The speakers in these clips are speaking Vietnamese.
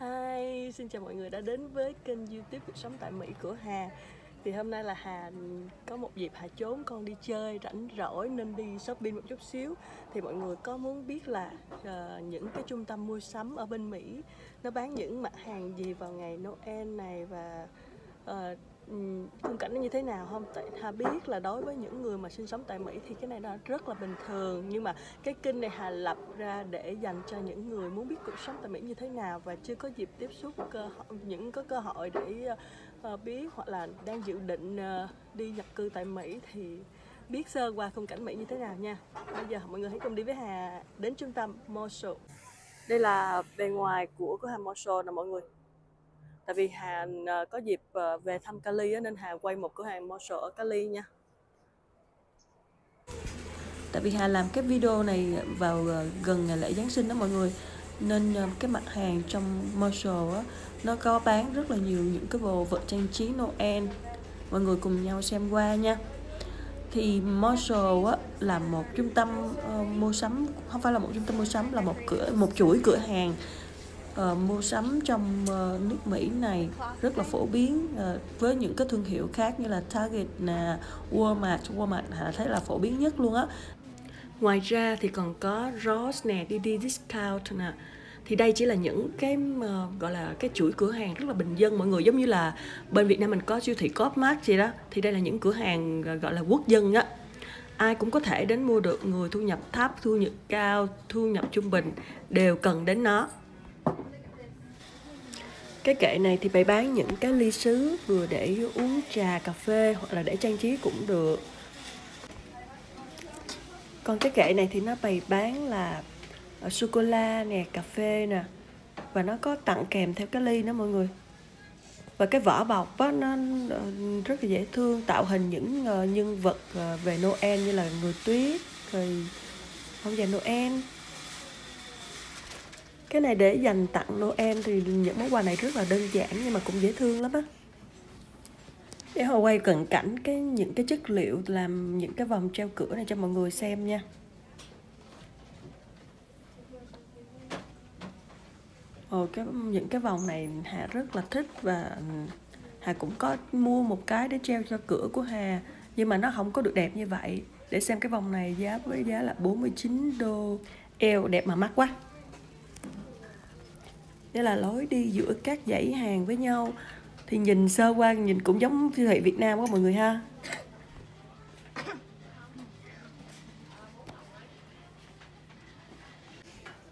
Hi, xin chào mọi người đã đến với kênh youtube Cuộc sống tại Mỹ của Hà. Thì hôm nay là Hà có một dịp Hà trốn con đi chơi rảnh rỗi nên đi shopping một chút xíu. Thì mọi người có muốn biết là uh, những cái trung tâm mua sắm ở bên Mỹ Nó bán những mặt hàng gì vào ngày Noel này và uh, Ừ, khung cảnh nó như thế nào không? Tại hà biết là đối với những người mà sinh sống tại mỹ thì cái này nó rất là bình thường. Nhưng mà cái kênh này hà lập ra để dành cho những người muốn biết cuộc sống tại mỹ như thế nào và chưa có dịp tiếp xúc cơ hội, những có cơ hội để uh, biết hoặc là đang dự định uh, đi nhập cư tại mỹ thì biết sơ qua khung cảnh mỹ như thế nào nha. Bây giờ mọi người hãy cùng đi với hà đến trung tâm Marshall đây là bề ngoài của cửa hàng Marshall nè mọi người tại vì Hà ờ, có dịp ờ, về thăm Cali nên Hà quay một cửa hàng Marshall ở Cali nha. Tại vì Hà làm cái video này vào ờ, gần ngày lễ Giáng sinh đó mọi người. Nên cái mặt hàng trong Marshall á nó có bán rất là nhiều những cái đồ vật trang trí Noel. Mọi người cùng nhau xem qua nha. Thì Marshall á, là một trung tâm uh, mua sắm không phải là một trung tâm mua sắm là một cửa một chuỗi cửa hàng uh, mua sắm trong uh, nước Mỹ này rất là phổ biến uh, với những cái thương hiệu khác như là Target nè, Walmart, Walmart là thấy là phổ biến nhất luôn á. Ngoài ra thì còn có Ross nè, DD Discount nè. Thì đây chỉ là những cái uh, gọi là cái chuỗi cửa hàng rất là bình dân. Mọi người giống như là bên Việt Nam mình có siêu thị Copmart gì đó. Thì đây là những cửa hàng gọi là quốc dân á. Ai cũng có thể đến mua được. Người thu nhập thấp thu nhập cao thu nhập trung bình đều cần đến nó cái kệ này thì bày bán những cái ly sứ vừa để uống trà cà phê hoặc là để trang trí cũng được. Còn cái kệ này thì nó bày bán là ờ, sô cô la nè cà phê nè và nó có tặng kèm theo cái ly nữa mọi người. Và cái vỏ bọc á, nó ờ, rất là dễ thương tạo hình những ờ, nhân vật về Noel như là người tuyết rồi ông già Noel cái này để dành tặng Noel thì những món quà này rất là đơn giản nhưng mà cũng dễ thương lắm á. Để họ quay cận cảnh cái những cái chất liệu làm những cái vòng treo cửa này cho mọi người xem nha. Ồ, cái những cái vòng này Hà rất là thích và Hà cũng có mua một cái để treo cho cửa của Hà nhưng mà nó không có được đẹp như vậy. Để xem cái vòng này giá với giá là 49 đô. Eo đẹp mà mắc quá nghĩa là lối đi giữa các dãy hàng với nhau. Thì nhìn sơ qua, nhìn cũng giống siêu thị Việt Nam quá mọi người ha.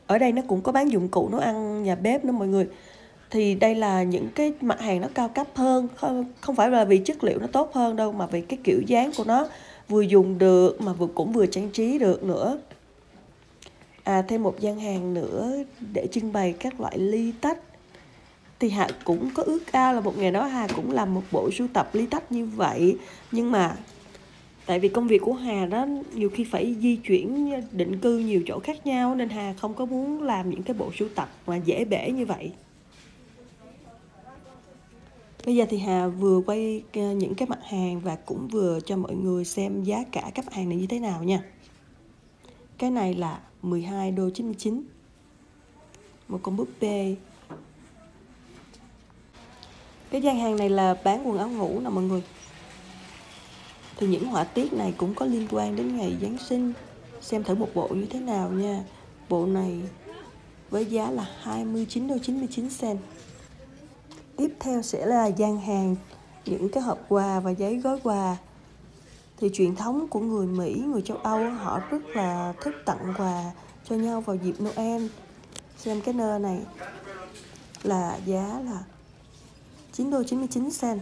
Ở đây nó cũng có bán dụng cụ nấu ăn, nhà bếp nữa mọi người. Thì đây là những cái mặt hàng nó cao cấp hơn. Không phải là vì chất liệu nó tốt hơn đâu, mà vì cái kiểu dáng của nó. Vừa dùng được mà vừa, cũng vừa trang trí được nữa à, thêm một gian hàng nữa để trưng bày các loại ly tách. Thì Hà cũng có ước ao là một ngày đó Hà cũng làm một bộ sưu tập ly tách như vậy. Nhưng mà tại vì công việc của Hà đó nhiều khi phải di chuyển định cư nhiều chỗ khác nhau nên Hà không có muốn làm những cái bộ sưu tập mà dễ bể như vậy. Bây giờ thì Hà vừa quay ờ, những cái mặt hàng và cũng vừa cho mọi người xem giá cả các mặt hàng này như thế nào nha. Cái này là 12 đô 99 một con búp bê. Cái gian hàng này là bán quần áo ngủ nè mọi người. Thì những họa tiết này cũng có liên quan đến ngày Giáng sinh. Xem thử một bộ như thế nào nha. Bộ này với giá là 29 đô 99 cent. Tiếp theo sẽ là gian hàng, những cái hộp quà và giấy gói quà thì truyền thống của người Mỹ, người châu Âu họ rất là thích tặng quà cho nhau vào dịp Noel. Xem cái nơ này là giá là 9 đô 99 cent.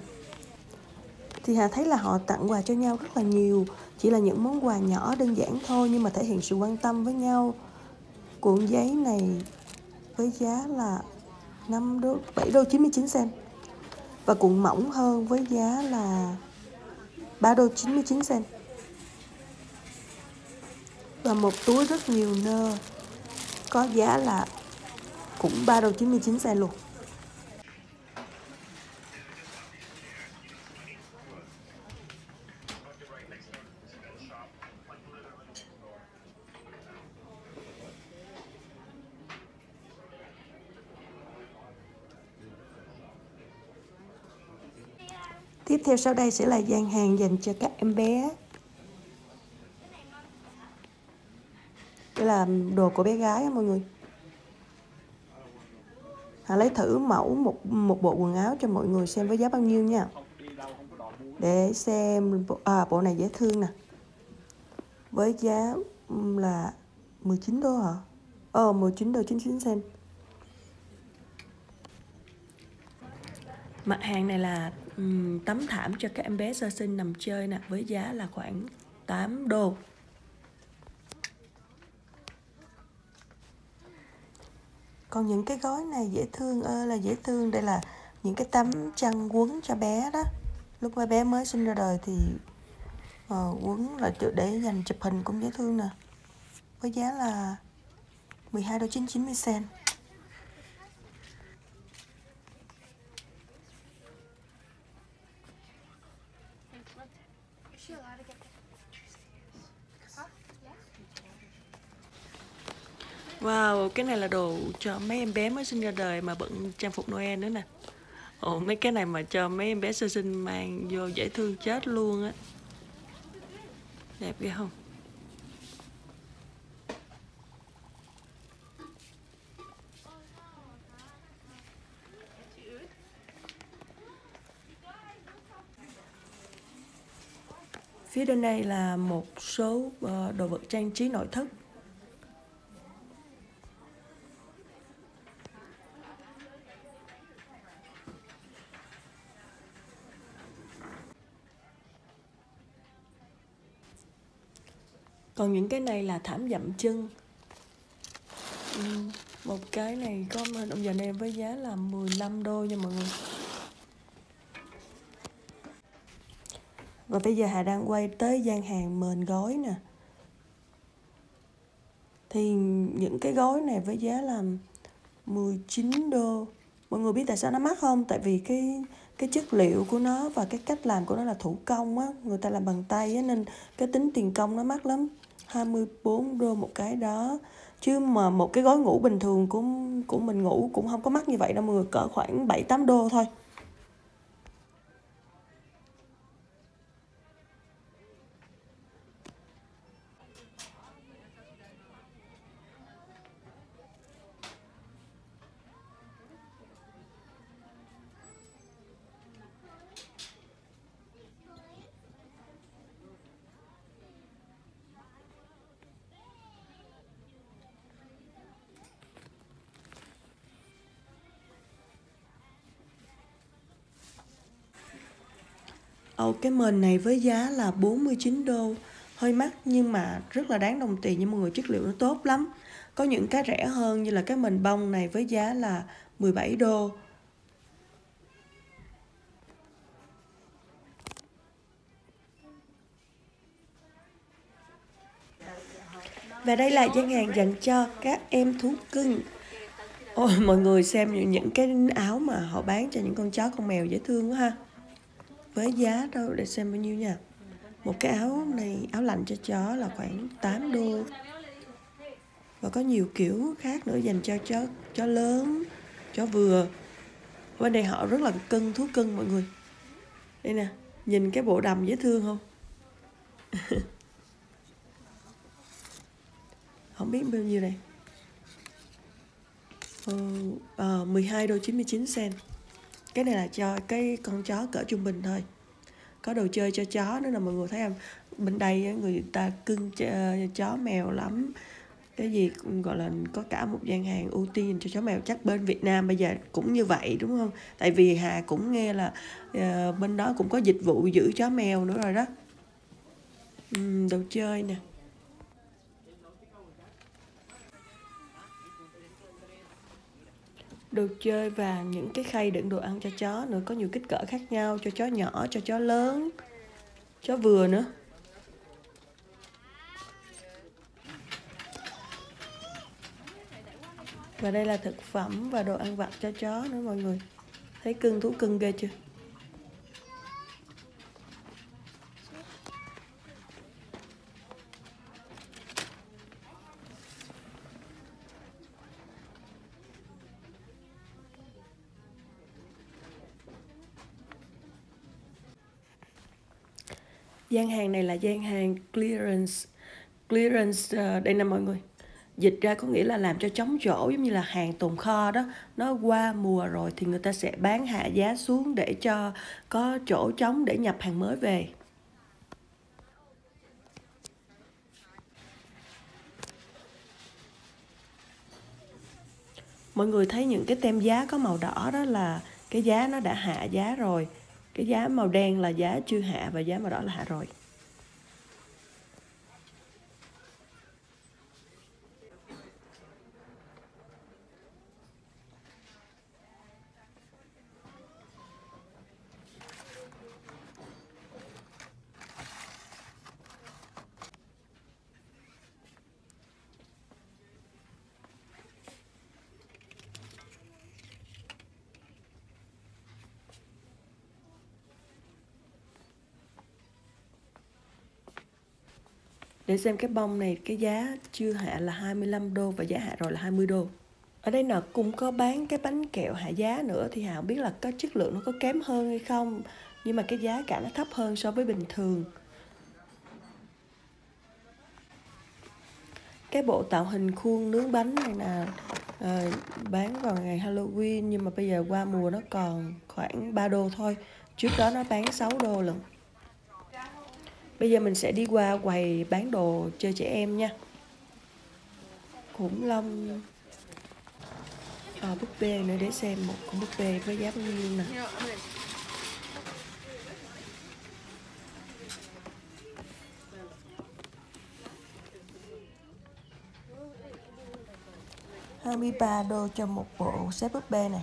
Thì Hà thấy là họ tặng quà cho nhau rất là nhiều, chỉ là những món quà nhỏ đơn giản thôi nhưng mà thể hiện sự quan tâm với nhau. Cuộn giấy này với giá là 5 đô 7 đô 99 cent. Và cuộn mỏng hơn với giá là 3 đô 99 cent. Và một túi rất nhiều nơ. Có giá là cũng 3 đô 99 cent luôn. Tiếp theo sau đây sẽ là gian hàng dành cho các em bé. Đây là đồ của bé gái mọi người. Hà lấy thử mẫu một một bộ quần áo cho mọi người xem với giá bao nhiêu nha. Để xem à bộ này dễ thương nè. Với giá là 19 đô hả? Ờ 19 đô 99 cent. Mặt hàng này là um, tấm thảm cho các em bé sơ sinh nằm chơi nè với giá là khoảng 8 đô. Còn những cái gói này dễ thương ơi là dễ thương đây là những cái tấm chăn quấn cho bé đó. Lúc mà bé mới sinh ra đời thì uh, quấn là để dành chụp hình cũng dễ thương nè. Với giá là 12 đô 990 cent. Wow, cái này là đồ cho mấy em bé mới sinh ra đời mà bận trang phục Noel nữa nè. Ồ, mấy cái này mà cho mấy em bé sơ sinh mang vô dễ thương chết luôn á. Đẹp ghê không? Phía bên đây là một số ờ, đồ vật trang trí nội thất. Còn những cái này là thảm dặm chân. Ừ, một cái này có động giờ này với giá là 15 đô nha mọi người. Và bây giờ Hà đang quay tới gian hàng mền gói nè. Thì những cái gói này với giá là 19 đô. Mọi người biết tại sao nó mắc không? Tại vì cái cái chất liệu của nó và cái cách làm của nó là thủ công á. Người ta làm bằng tay á, nên cái tính tiền công nó mắc lắm. 24 đô một cái đó. Chứ mà một cái gói ngủ bình thường của của mình ngủ cũng không có mắc như vậy đâu, mọi người, cỡ khoảng 7 8 đô thôi. Ồ, cái mền này với giá là 49 đô. Hơi mắc nhưng mà rất là đáng đồng tiền nhưng mọi người chất liệu nó tốt lắm. Có những cái rẻ hơn như là cái mền bông này với giá là 17 đô. Và đây là gian hàng dành cho các em thú cưng. Ôi, mọi người xem những cái áo mà họ bán cho những con chó con mèo dễ thương quá ha với giá đâu để xem bao nhiêu nha. Một cái áo này áo lạnh cho chó là khoảng 8 đô. Và có nhiều kiểu khác nữa dành cho chó chó lớn chó vừa. Bên đây họ rất là cân thú cưng mọi người. Đây nè nhìn cái bộ đầm dễ thương không? Không biết bao nhiêu này ờ, ờ à, 12 đô 99 cent cái này là cho cái con chó cỡ trung bình thôi. Có đồ chơi cho chó nữa là mọi người thấy không? Bên đây người ta cưng ờ, chó mèo lắm. Cái gì gọi là có cả một gian hàng ưu tiên cho chó mèo. Chắc bên Việt Nam bây giờ cũng như vậy đúng không? Tại vì Hà cũng nghe là uh, bên đó cũng có dịch vụ giữ chó mèo nữa rồi đó. Uhm, đồ chơi nè. Đồ chơi và những cái khay đựng đồ ăn cho chó nữa. Có nhiều kích cỡ khác nhau, cho chó nhỏ, cho chó lớn, chó vừa nữa. Và đây là thực phẩm và đồ ăn vặt cho chó nữa, mọi người. Thấy cưng thú cưng ghê chưa? Gian hàng này là gian hàng clearance. Clearance uh, đây nè mọi người. Dịch ra có nghĩa là làm cho chống chỗ giống như là hàng tồn kho đó. Nó qua mùa rồi thì người ta sẽ bán hạ giá xuống để cho có chỗ trống để nhập hàng mới về. Mọi người thấy những cái tem giá có màu đỏ đó là cái giá nó đã hạ giá rồi cái giá màu đen là giá chưa hạ và giá màu đỏ là hạ rồi. Để xem cái bông này cái giá chưa hạ là 25 đô và giá hạ rồi là 20 đô. Ở đây nè cũng có bán cái bánh kẹo hạ giá nữa thì Hào biết là có chất lượng nó có kém hơn hay không nhưng mà cái giá cả nó thấp hơn so với bình thường. Cái bộ tạo hình khuôn nướng bánh này là à, ờ, bán vào ngày Halloween nhưng mà bây giờ qua mùa nó còn khoảng 3 đô thôi. Trước đó nó bán 6 đô lần Bây giờ mình sẽ đi qua quầy bán đồ chơi trẻ em nha. Khủng long. À, búp bê nữa để xem một con búp bê với giá bao nhiêu nè. Hai mươi ba đô cho một bộ xếp búp bê này.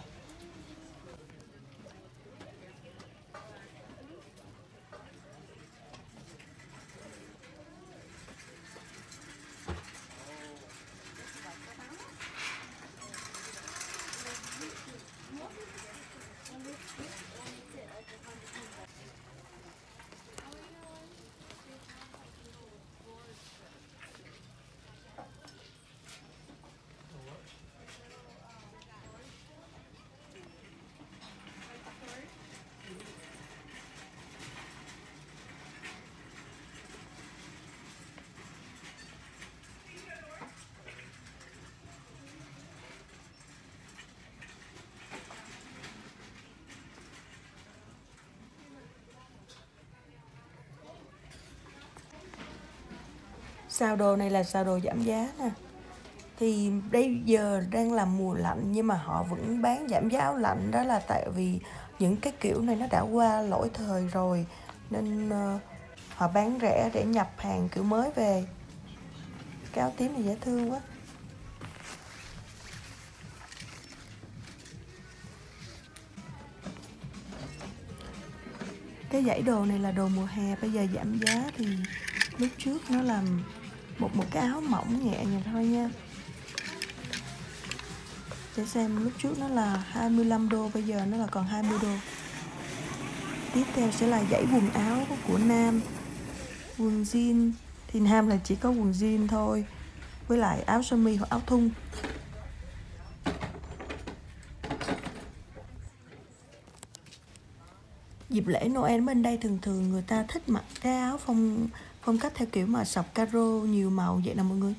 Sao đồ này là sao đồ giảm giá nè. Thì bây giờ đang là mùa lạnh nhưng mà họ vẫn bán giảm giá áo lạnh đó là tại vì những cái kiểu này nó đã qua lỗi thời rồi nên uh, họ bán rẻ để nhập hàng kiểu mới về. Cái áo tím này dễ thương quá. Cái dãy đồ này là đồ mùa hè bây giờ giảm giá thì lúc trước nó làm một một cái áo mỏng nhẹ nhàng thôi nha. Để xem lúc trước nó là 25 đô, bây giờ nó là còn 20 đô. Tiếp theo sẽ là dãy quần áo của nam. Quần jean. Thì nam là chỉ có quần jean thôi, với lại áo sơ mi hoặc áo thun. Dịp lễ Noel bên đây thường thường người ta thích mặc cái áo phong phong cách theo kiểu mà sọc caro nhiều màu vậy nè mọi người.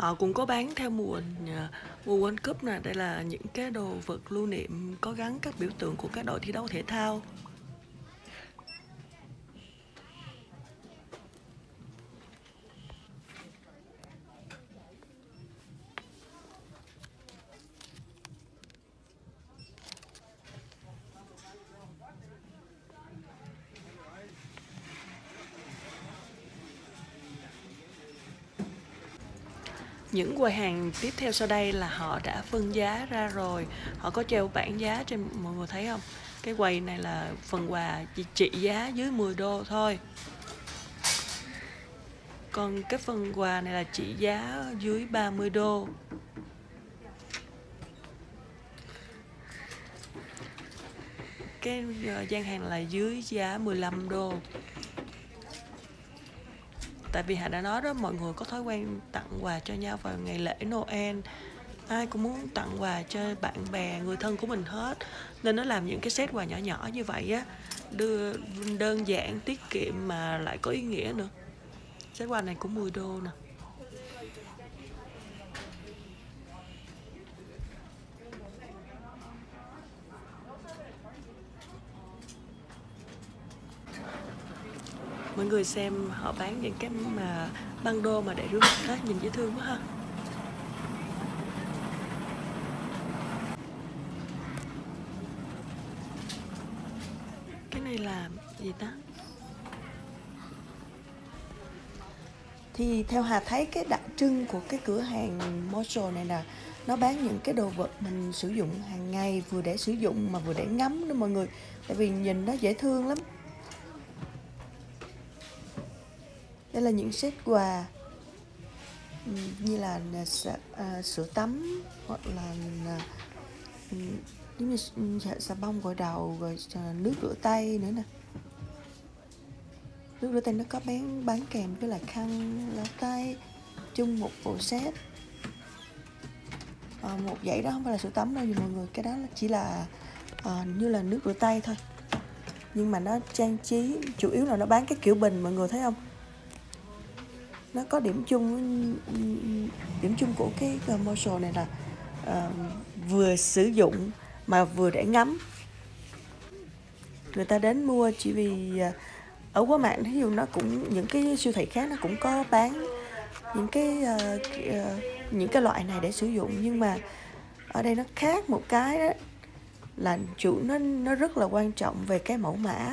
Họ cũng có bán theo mùa ờ, mùa World Cup nè, đây là những cái đồ vật lưu niệm có gắn các biểu tượng của các đội thi đấu thể thao. Những quầy hàng tiếp theo sau đây là họ đã phân giá ra rồi. Họ có treo bảng giá trên, mọi người thấy không? Cái quầy này là phần quà chỉ trị giá dưới 10 đô thôi. Còn cái phần quà này là trị giá dưới 30 đô. Cái ờ, gian hàng là dưới giá 15 đô tại vì Hà đã nói đó, mọi người có thói quen tặng quà cho nhau vào ngày lễ Noel. Ai cũng muốn tặng quà cho bạn bè, người thân của mình hết. Nên nó làm những cái set quà nhỏ nhỏ như vậy á, đưa đơn giản, tiết kiệm mà lại có ý nghĩa nữa. Set quà này cũng 10 đô nè. Mọi người xem họ bán những cái mà băng đô mà để rước hết nhìn dễ thương quá ha. Cái này là gì ta? Thì theo Hà thấy cái đặc trưng của cái cửa hàng Marshall này là nó bán những cái đồ vật mình sử dụng hàng ngày, vừa để sử dụng mà vừa để ngắm nữa mọi người. Tại vì nhìn nó dễ thương lắm. Đây là những set quà ừ, như là à, à, sữa tắm hoặc là à, ừ, giống như xà ừ, bông gội đầu rồi nước rửa tay nữa nè. Nước rửa tay nó có bán bán kèm với lại khăn lau tay chung một bộ set à, một dãy đó không phải là sữa tắm đâu nhưng mọi người cái đó chỉ là à, như là nước rửa tay thôi. Nhưng mà nó trang trí chủ yếu là nó bán cái kiểu bình mọi người thấy không? Nó có điểm chung điểm chung của cái commercial này là uh, vừa sử dụng mà vừa để ngắm. Người ta đến mua chỉ vì uh, ở qua mạng ví dụ nó cũng những cái siêu thị khác nó cũng có bán những cái uh, uh, những cái loại này để sử dụng. Nhưng mà ở đây nó khác một cái đó là chủ nó nó rất là quan trọng về cái mẫu mã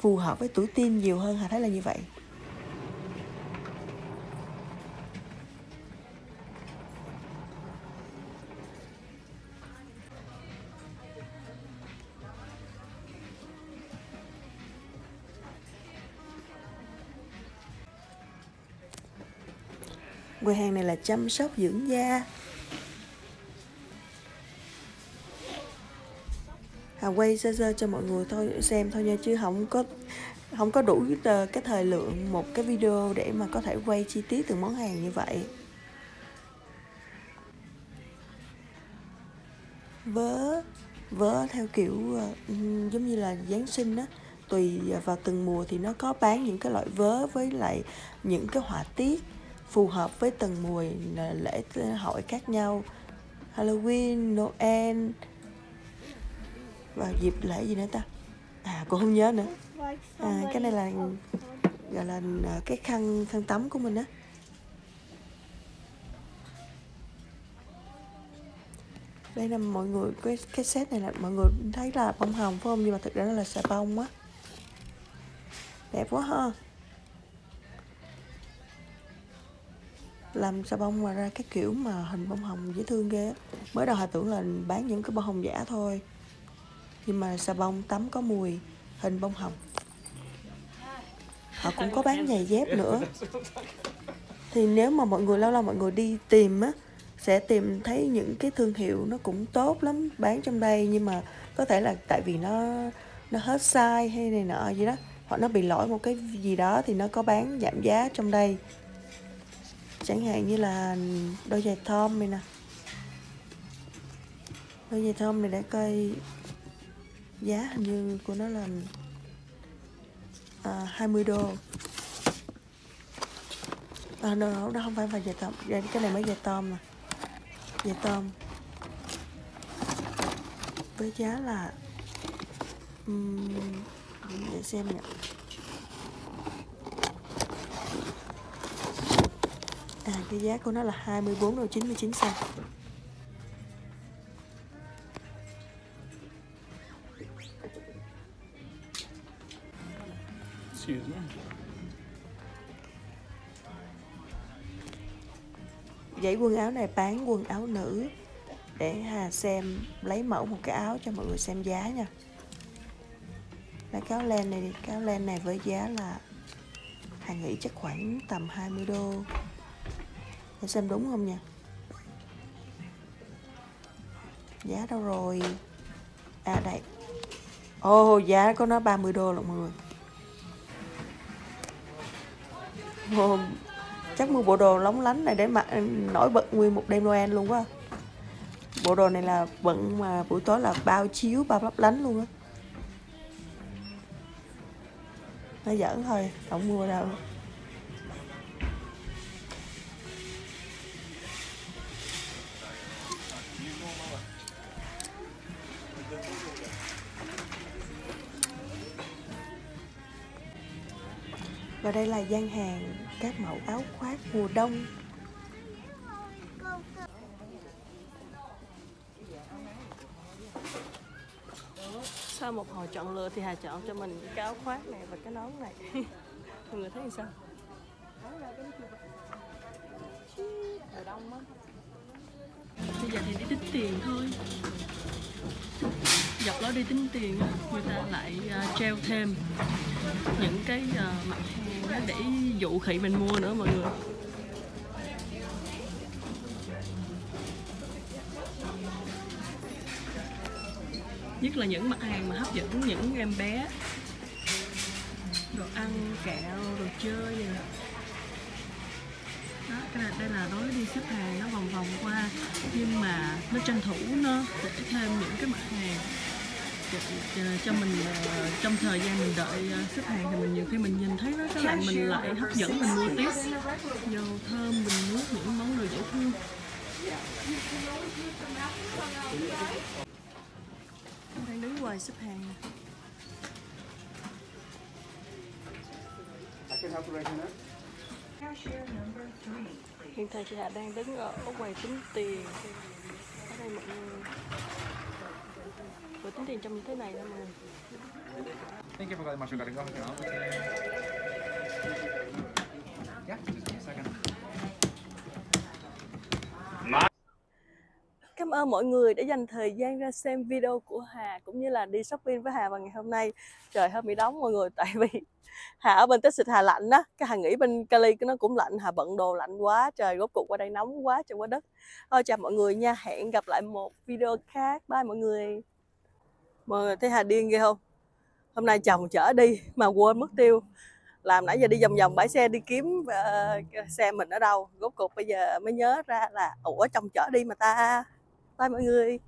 phù hợp với tuổi teen nhiều hơn hà thấy là như vậy. Quầy hàng này là chăm sóc dưỡng da. Hà quay sơ sơ cho mọi người thôi, xem thôi nha, chứ không có không có đủ ờ, cái thời lượng một cái video để mà có thể quay chi tiết từng món hàng như vậy. Vớ vớ theo kiểu ờ, giống như là giáng sinh á, tùy vào từng mùa thì nó có bán những cái loại vớ với lại những cái họa tiết phù hợp với từng mùa lễ hội khác nhau. Halloween, Noel và dịp lễ gì nữa ta? À cũng không nhớ nữa. À, cái này là gọi là à, cái khăn khăn tắm của mình á. Đây là mọi người cái cái set này là mọi người thấy là bông hồng phải không? Nhưng mà thực ra nó là xà bông á. Đẹp quá ha. Làm xà bông mà ra cái kiểu mà hình bông hồng dễ thương ghê mới đầu họ tưởng là bán những cái bông hồng giả thôi. Nhưng mà xà bông tắm có mùi, hình bông hồng. Họ cũng có bán giày dép nữa. Thì nếu mà mọi người, lâu lâu mọi người đi tìm á, sẽ tìm thấy những cái thương hiệu nó cũng tốt lắm, bán trong đây. Nhưng mà có thể là tại vì nó nó hết size hay này nọ gì đó, hoặc nó bị lỗi một cái gì đó thì nó có bán giảm giá trong đây chẳng hạn như là đôi giày thơm này nè. Đôi giày thơm này để coi giá hình như của nó là à, 20 đô. À, no, đó không phải là giày tôm cái này mới giày tôm nè giày tôm với giá là um, để xem nè cái giá của nó là 24 đô 99 cent. Excuse me. Giấy quần áo này bán quần áo nữ để Hà xem lấy mẫu một cái áo cho mọi người xem giá nha. Lấy cái áo len này cái áo len này với giá là Hà nghĩ chắc khoảng tầm 20 đô để xem đúng không nha Giá đâu rồi? À đây. Ô oh, giá có nó 30 đô lận mọi người oh, Chắc mua bộ đồ lóng lánh này để mặc ừ, nổi bật nguyên một đêm Noel luôn quá. Bộ đồ này là bận mà buổi tối là bao chiếu bao lấp lánh luôn á. Nó giỡn thôi, không mua đâu. Và đây là gian hàng các mẫu áo khoác mùa đông. Sau một hồi chọn lựa thì Hà chọn cho mình cái áo khoác này và cái nón này. Mọi người thấy như sao? Bây giờ thì đi tính tiền thôi. Dọc đó đi tính tiền người ta lại à, treo thêm những cái à, mặt hàng để dụ khỉ mình mua nữa, mọi người. Nhất là những mặt hàng mà hấp dẫn những em bé. Đồ ăn, kẹo, đồ chơi này đó, cái này, đây là đối đi xếp hàng nó vòng vòng qua. Nhưng mà nó tranh thủ nó để thêm những cái mặt hàng. Ờ, cho mình uh, trong thời gian mình đợi uh, xếp hàng thì mình nhiều khi mình nhìn thấy nó cái bạn mình lại hấp dẫn mình mua tiếp. Dầu thơm mình nuốt những món đồ dễ thương. Đang đứng ngoài xếp hàng. Nè hiện tại chị Hạ đang đứng ở quầy tính tiền. Ở đây mọi người tính tiền trong như thế này nè mọi người Thank you for calling Marshall Garden Golf. Yeah, just a second. Cảm ơn mọi người đã dành thời gian ra xem video của Hà cũng như là đi shopping với Hà vào ngày hôm nay. Trời hơi bị đóng mọi người tại vì Hà ở bên Texas Hà lạnh đó, cái Hà nghĩ bên Cali nó cũng lạnh, Hà bận đồ lạnh quá, trời rốt cuộc qua đây nóng quá trời quá đất. Thôi chào mọi người nha, hẹn gặp lại một video khác. Bye mọi người. Mọi người thấy Hà điên ghê không? Hôm nay chồng chở đi mà quên mất tiêu. Làm nãy giờ đi vòng vòng bãi xe đi kiếm uh, xe mình ở đâu. Rốt cuộc bây giờ mới nhớ ra là ủa chồng chở đi mà ta bye mọi người.